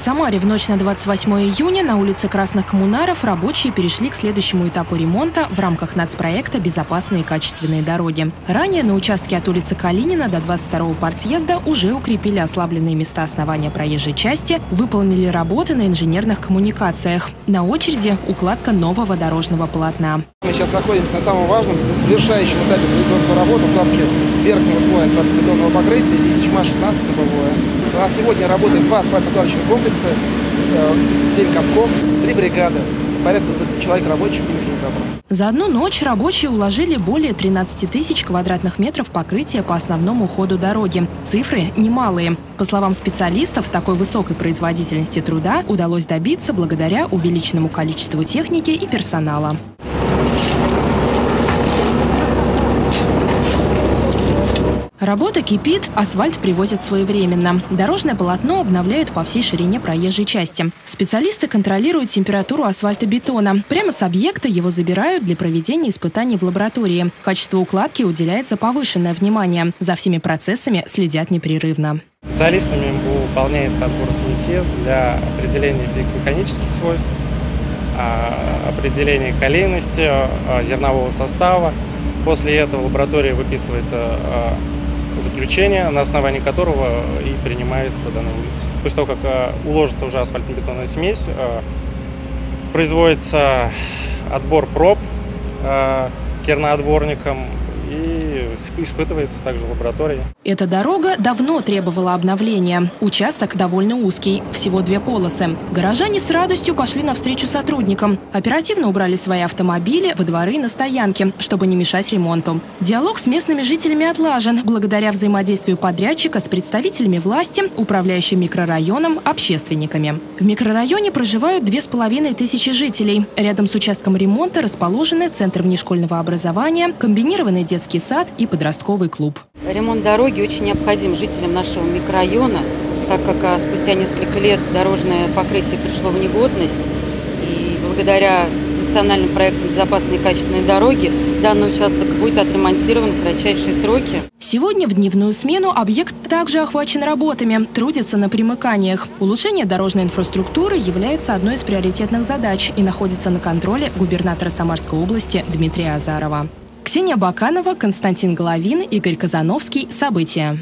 Самаре в ночь на 28 июня на улице Красных Коммунаров рабочие перешли к следующему этапу ремонта в рамках нацпроекта «Безопасные и качественные дороги». Ранее на участке от улицы Калинина до 22-го партсъезда уже укрепили ослабленные места основания проезжей части, выполнили работы на инженерных коммуникациях. На очереди укладка нового дорожного полотна. Мы сейчас находимся на самом важном, завершающем этапе производства работ, укладки верхнего слоя асфальтобетонного покрытия из ЧМА 16 лобовое. У нас сегодня работает два асфальтоукладочных комплекса, 7 э, катков, 3 бригады порядка 20 человек рабочих и механизаторов. За одну ночь рабочие уложили более 13 тысяч квадратных метров покрытия по основному ходу дороги. Цифры немалые. По словам специалистов, такой высокой производительности труда удалось добиться благодаря увеличенному количеству техники и персонала. Работа кипит, асфальт привозят своевременно. Дорожное полотно обновляют по всей ширине проезжей части. Специалисты контролируют температуру асфальтобетона. Прямо с объекта его забирают для проведения испытаний в лаборатории. Качеству укладки уделяется повышенное внимание. За всеми процессами следят непрерывно. Специалистами выполняется отбор смеси для определения физико-механических свойств, а, определения калийности, а, зернового состава. После этого в лаборатории выписывается а, заключение, на основании которого и принимается данная улица. После того, как э, уложится уже асфальтно-бетонная смесь, э, производится отбор проб э, керноотборником испытывается также в лаборатории. Эта дорога давно требовала обновления. Участок довольно узкий, всего две полосы. Горожане с радостью пошли навстречу сотрудникам. Оперативно убрали свои автомобили во дворы и на стоянке, чтобы не мешать ремонту. Диалог с местными жителями отлажен благодаря взаимодействию подрядчика с представителями власти, управляющим микрорайоном, общественниками. В микрорайоне проживают две с половиной тысячи жителей. Рядом с участком ремонта расположены Центр внешкольного образования, комбинированный детский сад и подростковый клуб. Ремонт дороги очень необходим жителям нашего микрорайона, так как а, спустя несколько лет дорожное покрытие пришло в негодность. И благодаря национальным проектам безопасной и качественной дороги данный участок будет отремонтирован в кратчайшие сроки. Сегодня в дневную смену объект также охвачен работами, трудится на примыканиях. Улучшение дорожной инфраструктуры является одной из приоритетных задач и находится на контроле губернатора Самарской области Дмитрия Азарова. Ксения Баканова, Константин Головин, Игорь Казановский. События.